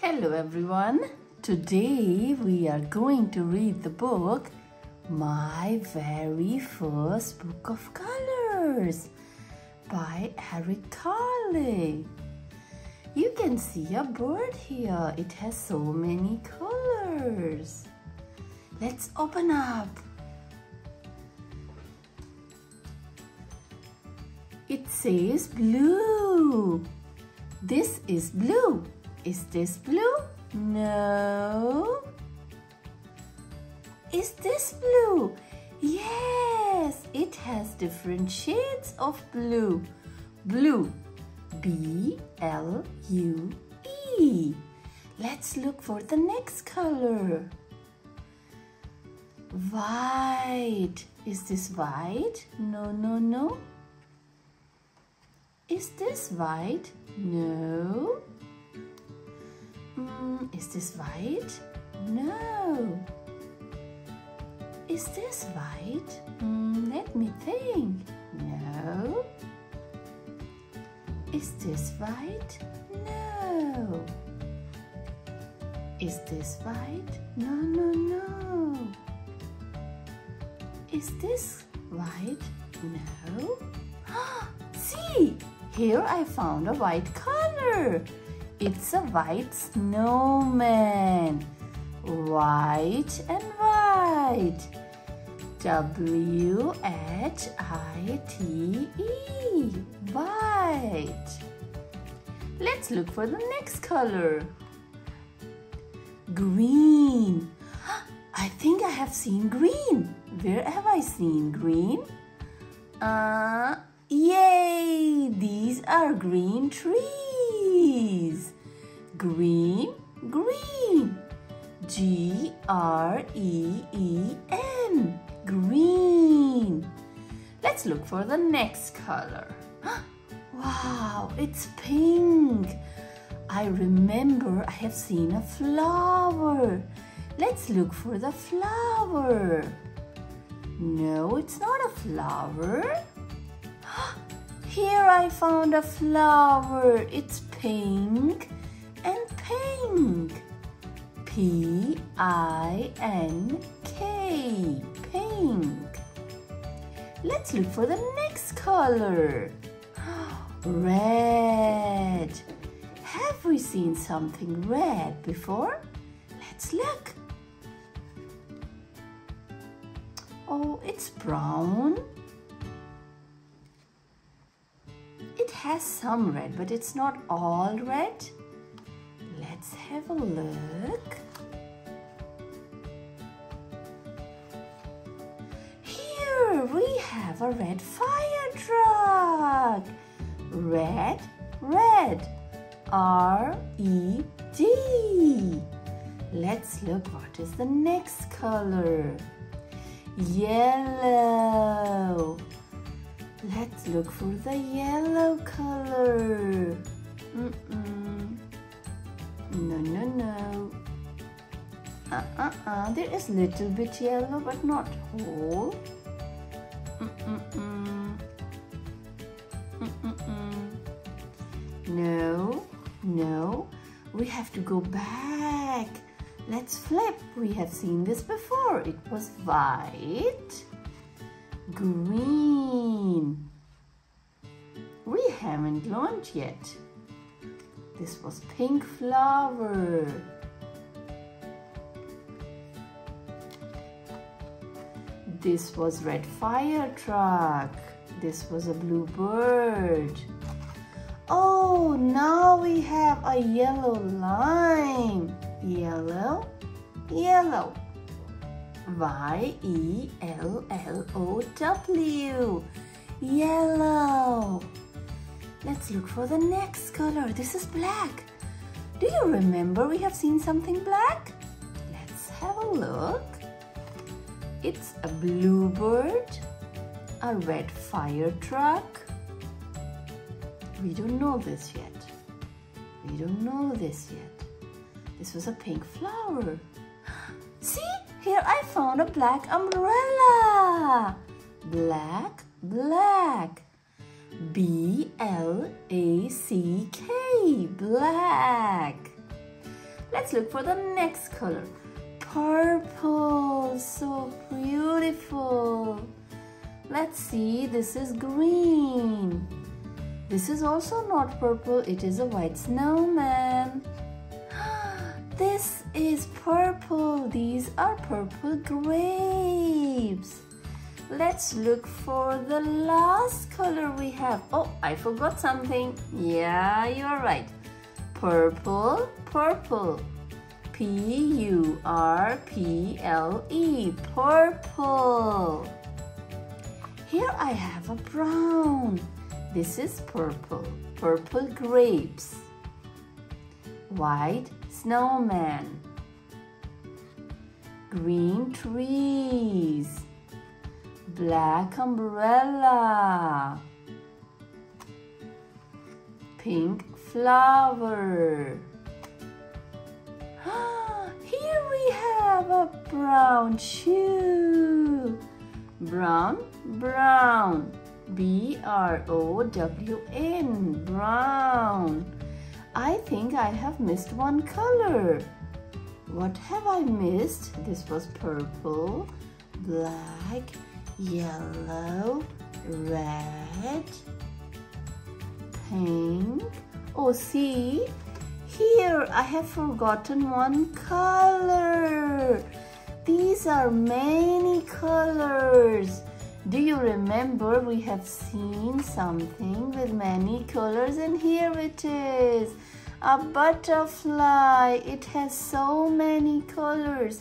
Hello everyone. Today we are going to read the book My Very First Book of Colors by Eric Carle. You can see a bird here. It has so many colors. Let's open up. It says blue. This is blue. Is this blue? No. Is this blue? Yes, it has different shades of blue. Blue. B L U E. Let's look for the next color. White. Is this white? No, no, no. Is this white? No. Mm, is this white? No. Is this white? Mm, let me think. No. Is this white? No. Is this white? No, no, no. Is this white? No. See, here I found a white color. It's a white snowman. White and white. W H I T E. White. Let's look for the next color. Green. I think I have seen green. Where have I seen green? Uh, yay! These are green trees. Green, green. G R E E N. Green. Let's look for the next color. Wow, it's pink. I remember I have seen a flower. Let's look for the flower. No, it's not a flower. Here I found a flower. It's pink and pink. P I N K. Pink. Let's look for the next color. Red. Have we seen something red before? Let's look. Oh, it's brown. Has some red, but it's not all red. Let's have a look. Here we have a red fire truck. Red, red. R-E-D. Let's look what is the next color. Yellow. Let's look for the yellow color. Mm -mm. No, no, no. Uh-uh-uh. There is little bit yellow, but not whole. Mm-mm-mm. Mm-mm-mm. No, no. We have to go back. Let's flip. We have seen this before. It was white, green. Haven't learned yet. This was pink flower. This was red fire truck. This was a blue bird. Oh, now we have a yellow line. Yellow, yellow. Y-E-L-L-O-W. Yellow. Look for the next color. This is black. Do you remember we have seen something black? Let's have a look. It's a bluebird, a red fire truck. We don't know this yet. We don't know this yet. This was a pink flower. See, here I found a black umbrella. Black, black. B L A C K, black. Let's look for the next color. Purple, so beautiful. Let's see, this is green. This is also not purple, it is a white snowman. This is purple. These are purple grapes. Let's look for the last color we have. Oh, I forgot something. Yeah, you're right. Purple, purple. P-U-R-P-L-E, purple. Here I have a brown. This is purple, purple grapes. White snowman. Green trees. Black umbrella. Pink flower. Here we have a brown shoe. Brown, brown. B-R-O-W-N, brown. I think I have missed one color. What have I missed? This was purple, black, yellow, red, pink. Oh, see? Here I have forgotten one color. These are many colors. Do you remember we have seen something with many colors and here it is. A butterfly. It has so many colors.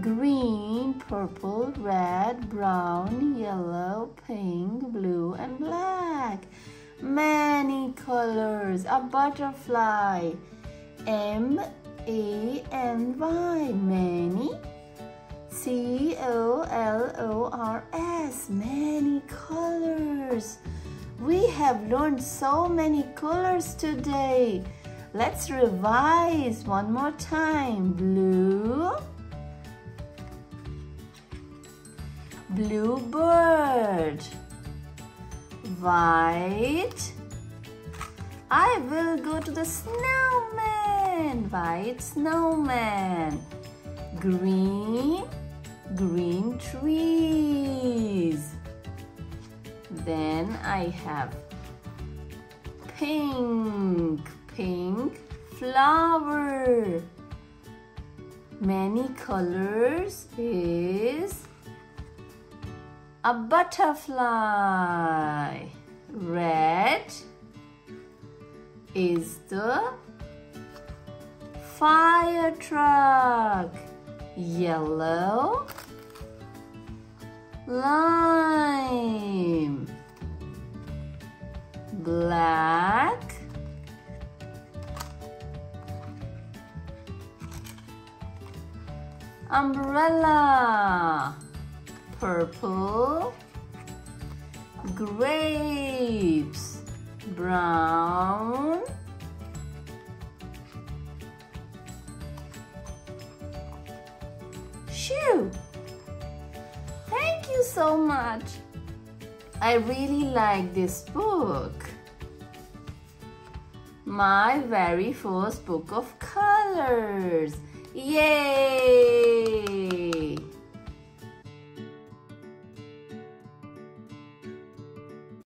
Green, purple, red, brown, yellow, pink, blue and black. Many colors. A butterfly. M-A-N-Y. Many C-O-L-O-R-S, many colors. We have learned so many colors today. Let's revise one more time. Blue, blue bird, white. I will go to the snowman, white snowman, green, green trees. Then I have pink, pink flower. Many colors is a butterfly. Red is the fire truck. Yellow lime black umbrella purple grapes brown shoe Thank you so much. I really like this book. My very first book of colors. Yay!